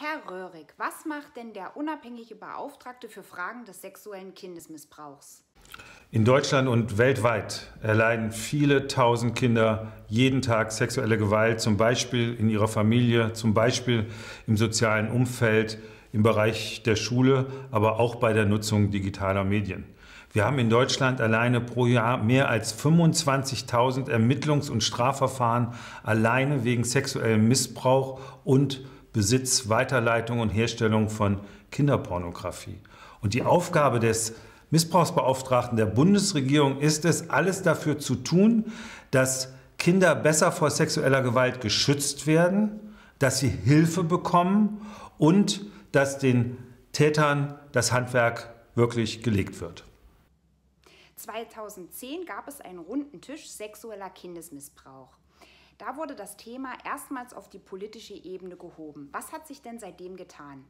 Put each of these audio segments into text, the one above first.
Herr Röhrig, was macht denn der unabhängige Beauftragte für Fragen des sexuellen Kindesmissbrauchs? In Deutschland und weltweit erleiden viele tausend Kinder jeden Tag sexuelle Gewalt, zum Beispiel in ihrer Familie, zum Beispiel im sozialen Umfeld, im Bereich der Schule, aber auch bei der Nutzung digitaler Medien. Wir haben in Deutschland alleine pro Jahr mehr als 25.000 Ermittlungs- und Strafverfahren alleine wegen sexuellem Missbrauch und Besitz, Weiterleitung und Herstellung von Kinderpornografie. Und die Aufgabe des Missbrauchsbeauftragten der Bundesregierung ist es, alles dafür zu tun, dass Kinder besser vor sexueller Gewalt geschützt werden, dass sie Hilfe bekommen und dass den Tätern das Handwerk wirklich gelegt wird. 2010 gab es einen runden Tisch sexueller Kindesmissbrauch. Da wurde das Thema erstmals auf die politische Ebene gehoben. Was hat sich denn seitdem getan?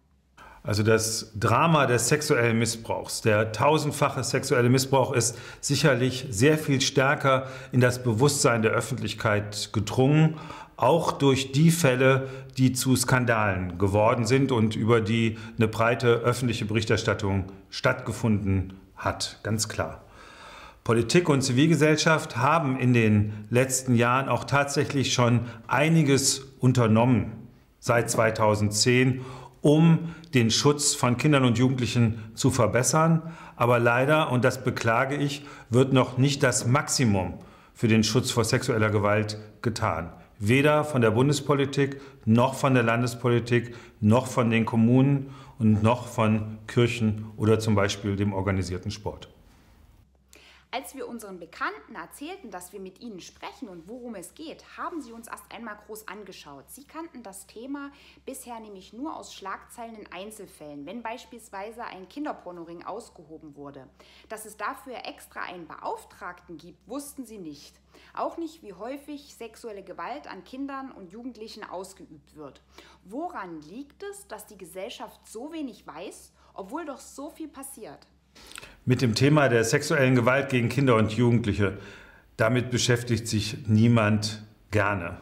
Also das Drama des sexuellen Missbrauchs, der tausendfache sexuelle Missbrauch ist sicherlich sehr viel stärker in das Bewusstsein der Öffentlichkeit gedrungen, auch durch die Fälle, die zu Skandalen geworden sind und über die eine breite öffentliche Berichterstattung stattgefunden hat, ganz klar. Politik und Zivilgesellschaft haben in den letzten Jahren auch tatsächlich schon einiges unternommen seit 2010, um den Schutz von Kindern und Jugendlichen zu verbessern. Aber leider, und das beklage ich, wird noch nicht das Maximum für den Schutz vor sexueller Gewalt getan. Weder von der Bundespolitik, noch von der Landespolitik, noch von den Kommunen und noch von Kirchen oder zum Beispiel dem organisierten Sport. Als wir unseren Bekannten erzählten, dass wir mit ihnen sprechen und worum es geht, haben sie uns erst einmal groß angeschaut. Sie kannten das Thema bisher nämlich nur aus Schlagzeilen in Einzelfällen, wenn beispielsweise ein Kinderpornoring ausgehoben wurde. Dass es dafür extra einen Beauftragten gibt, wussten sie nicht. Auch nicht, wie häufig sexuelle Gewalt an Kindern und Jugendlichen ausgeübt wird. Woran liegt es, dass die Gesellschaft so wenig weiß, obwohl doch so viel passiert? Mit dem Thema der sexuellen Gewalt gegen Kinder und Jugendliche, damit beschäftigt sich niemand gerne.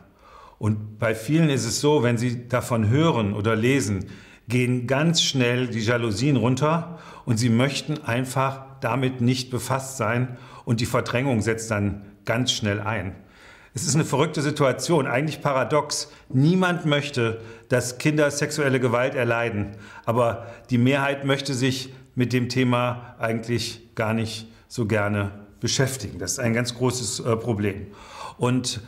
Und bei vielen ist es so, wenn sie davon hören oder lesen, gehen ganz schnell die Jalousien runter und sie möchten einfach damit nicht befasst sein und die Verdrängung setzt dann ganz schnell ein. Es ist eine verrückte Situation, eigentlich paradox. Niemand möchte, dass Kinder sexuelle Gewalt erleiden, aber die Mehrheit möchte sich mit dem Thema eigentlich gar nicht so gerne beschäftigen. Das ist ein ganz großes äh, Problem. Und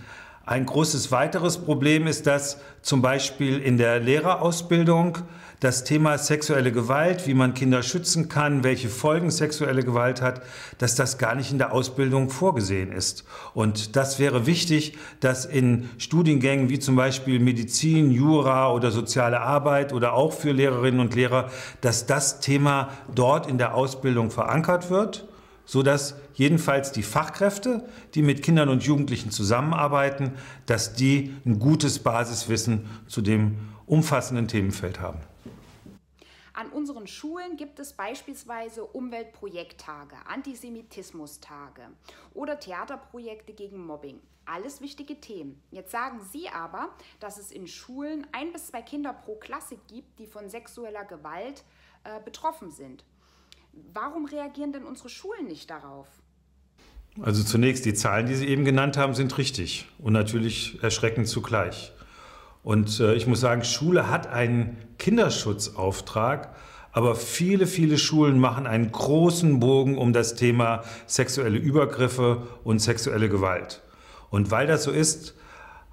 ein großes weiteres Problem ist, dass zum Beispiel in der Lehrerausbildung das Thema sexuelle Gewalt, wie man Kinder schützen kann, welche Folgen sexuelle Gewalt hat, dass das gar nicht in der Ausbildung vorgesehen ist. Und das wäre wichtig, dass in Studiengängen wie zum Beispiel Medizin, Jura oder soziale Arbeit oder auch für Lehrerinnen und Lehrer, dass das Thema dort in der Ausbildung verankert wird so dass jedenfalls die Fachkräfte, die mit Kindern und Jugendlichen zusammenarbeiten, dass die ein gutes Basiswissen zu dem umfassenden Themenfeld haben. An unseren Schulen gibt es beispielsweise Umweltprojekttage, Antisemitismustage oder Theaterprojekte gegen Mobbing. Alles wichtige Themen. Jetzt sagen Sie aber, dass es in Schulen ein bis zwei Kinder pro Klasse gibt, die von sexueller Gewalt äh, betroffen sind. Warum reagieren denn unsere Schulen nicht darauf? Also zunächst, die Zahlen, die Sie eben genannt haben, sind richtig und natürlich erschreckend zugleich. Und äh, ich muss sagen, Schule hat einen Kinderschutzauftrag, aber viele, viele Schulen machen einen großen Bogen um das Thema sexuelle Übergriffe und sexuelle Gewalt. Und weil das so ist,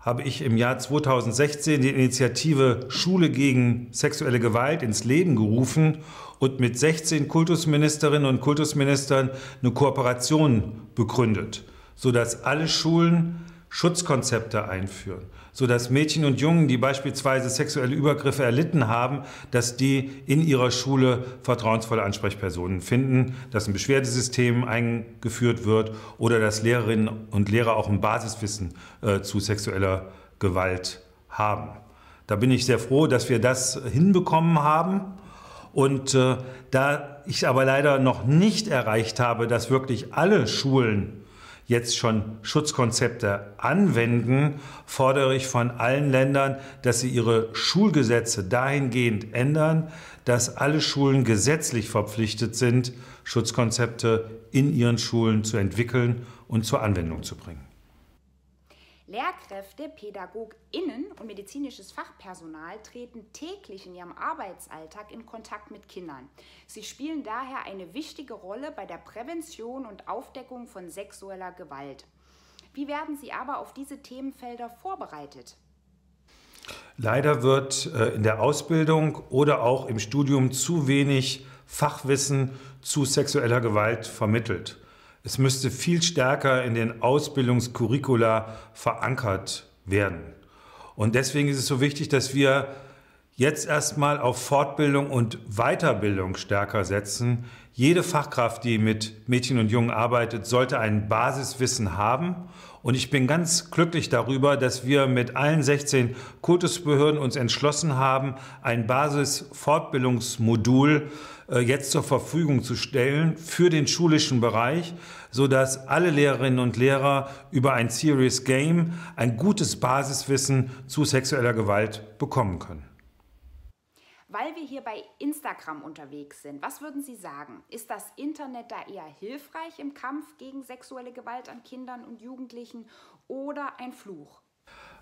habe ich im Jahr 2016 die Initiative Schule gegen sexuelle Gewalt ins Leben gerufen und mit 16 Kultusministerinnen und Kultusministern eine Kooperation begründet, sodass alle Schulen Schutzkonzepte einführen, sodass Mädchen und Jungen, die beispielsweise sexuelle Übergriffe erlitten haben, dass die in ihrer Schule vertrauensvolle Ansprechpersonen finden, dass ein Beschwerdesystem eingeführt wird oder dass Lehrerinnen und Lehrer auch ein Basiswissen äh, zu sexueller Gewalt haben. Da bin ich sehr froh, dass wir das hinbekommen haben. Und äh, da ich aber leider noch nicht erreicht habe, dass wirklich alle Schulen jetzt schon Schutzkonzepte anwenden, fordere ich von allen Ländern, dass sie ihre Schulgesetze dahingehend ändern, dass alle Schulen gesetzlich verpflichtet sind, Schutzkonzepte in ihren Schulen zu entwickeln und zur Anwendung zu bringen. Lehrkräfte, PädagogInnen und medizinisches Fachpersonal treten täglich in ihrem Arbeitsalltag in Kontakt mit Kindern. Sie spielen daher eine wichtige Rolle bei der Prävention und Aufdeckung von sexueller Gewalt. Wie werden Sie aber auf diese Themenfelder vorbereitet? Leider wird äh, in der Ausbildung oder auch im Studium zu wenig Fachwissen zu sexueller Gewalt vermittelt. Es müsste viel stärker in den Ausbildungskurricula verankert werden. Und deswegen ist es so wichtig, dass wir jetzt erstmal auf Fortbildung und Weiterbildung stärker setzen. Jede Fachkraft, die mit Mädchen und Jungen arbeitet, sollte ein Basiswissen haben. Und ich bin ganz glücklich darüber, dass wir mit allen 16 Kultusbehörden uns entschlossen haben, ein Basisfortbildungsmodul äh, jetzt zur Verfügung zu stellen für den schulischen Bereich, sodass alle Lehrerinnen und Lehrer über ein Serious Game ein gutes Basiswissen zu sexueller Gewalt bekommen können. Weil wir hier bei Instagram unterwegs sind, was würden Sie sagen? Ist das Internet da eher hilfreich im Kampf gegen sexuelle Gewalt an Kindern und Jugendlichen oder ein Fluch?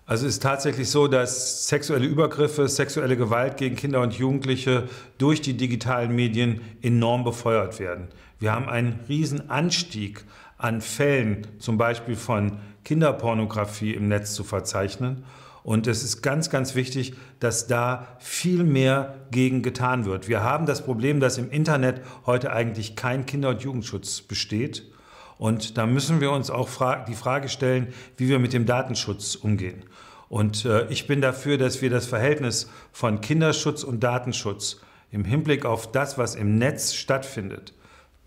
Also es ist tatsächlich so, dass sexuelle Übergriffe, sexuelle Gewalt gegen Kinder und Jugendliche durch die digitalen Medien enorm befeuert werden. Wir haben einen riesen Anstieg an Fällen, zum Beispiel von Kinderpornografie im Netz zu verzeichnen. Und es ist ganz, ganz wichtig, dass da viel mehr gegen getan wird. Wir haben das Problem, dass im Internet heute eigentlich kein Kinder- und Jugendschutz besteht. Und da müssen wir uns auch die Frage stellen, wie wir mit dem Datenschutz umgehen. Und äh, ich bin dafür, dass wir das Verhältnis von Kinderschutz und Datenschutz im Hinblick auf das, was im Netz stattfindet,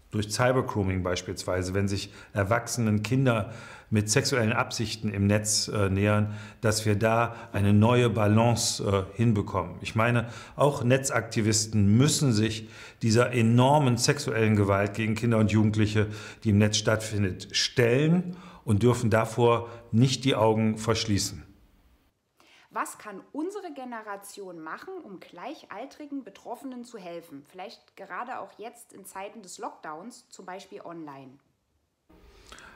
durch Cybergrooming beispielsweise, wenn sich erwachsenen Kinder mit sexuellen Absichten im Netz äh, nähern, dass wir da eine neue Balance äh, hinbekommen. Ich meine, auch Netzaktivisten müssen sich dieser enormen sexuellen Gewalt gegen Kinder und Jugendliche, die im Netz stattfindet, stellen und dürfen davor nicht die Augen verschließen. Was kann unsere Generation machen, um gleichaltrigen Betroffenen zu helfen? Vielleicht gerade auch jetzt in Zeiten des Lockdowns, zum Beispiel online.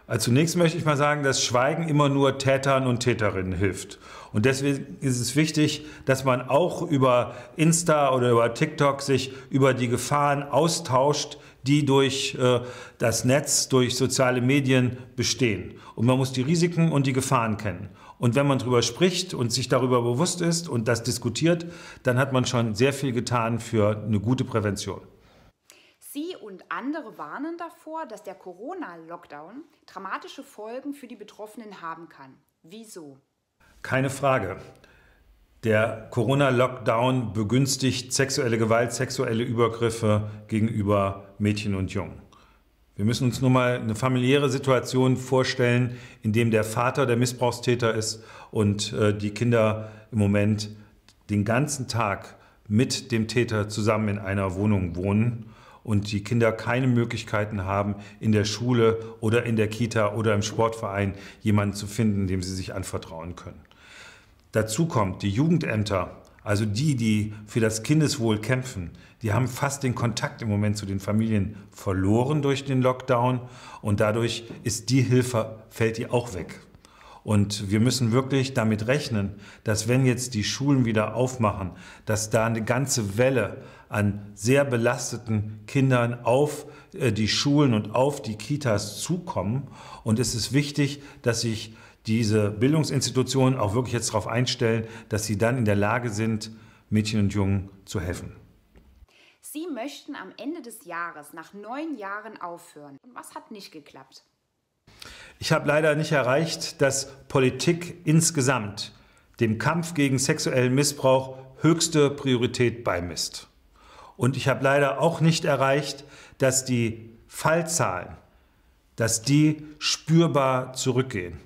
Also zunächst möchte ich mal sagen, dass Schweigen immer nur Tätern und Täterinnen hilft. Und deswegen ist es wichtig, dass man auch über Insta oder über TikTok sich über die Gefahren austauscht, die durch äh, das Netz, durch soziale Medien bestehen. Und man muss die Risiken und die Gefahren kennen. Und wenn man darüber spricht und sich darüber bewusst ist und das diskutiert, dann hat man schon sehr viel getan für eine gute Prävention. Andere warnen davor, dass der Corona-Lockdown dramatische Folgen für die Betroffenen haben kann. Wieso? Keine Frage. Der Corona-Lockdown begünstigt sexuelle Gewalt, sexuelle Übergriffe gegenüber Mädchen und Jungen. Wir müssen uns nur mal eine familiäre Situation vorstellen, in dem der Vater der Missbrauchstäter ist und äh, die Kinder im Moment den ganzen Tag mit dem Täter zusammen in einer Wohnung wohnen und die Kinder keine Möglichkeiten haben, in der Schule oder in der Kita oder im Sportverein jemanden zu finden, dem sie sich anvertrauen können. Dazu kommt, die Jugendämter, also die, die für das Kindeswohl kämpfen, die haben fast den Kontakt im Moment zu den Familien verloren durch den Lockdown und dadurch ist die Hilfe, fällt die auch weg. Und wir müssen wirklich damit rechnen, dass wenn jetzt die Schulen wieder aufmachen, dass da eine ganze Welle an sehr belasteten Kindern auf äh, die Schulen und auf die Kitas zukommen. Und es ist wichtig, dass sich diese Bildungsinstitutionen auch wirklich jetzt darauf einstellen, dass sie dann in der Lage sind, Mädchen und Jungen zu helfen. Sie möchten am Ende des Jahres nach neun Jahren aufhören. Und was hat nicht geklappt? Ich habe leider nicht erreicht, dass Politik insgesamt dem Kampf gegen sexuellen Missbrauch höchste Priorität beimisst. Und ich habe leider auch nicht erreicht, dass die Fallzahlen, dass die spürbar zurückgehen.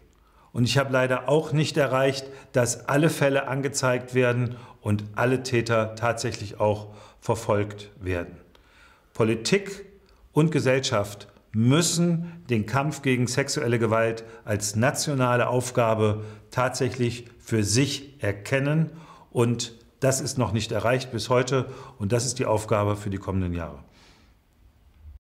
Und ich habe leider auch nicht erreicht, dass alle Fälle angezeigt werden und alle Täter tatsächlich auch verfolgt werden. Politik und Gesellschaft müssen den Kampf gegen sexuelle Gewalt als nationale Aufgabe tatsächlich für sich erkennen. Und das ist noch nicht erreicht bis heute. Und das ist die Aufgabe für die kommenden Jahre.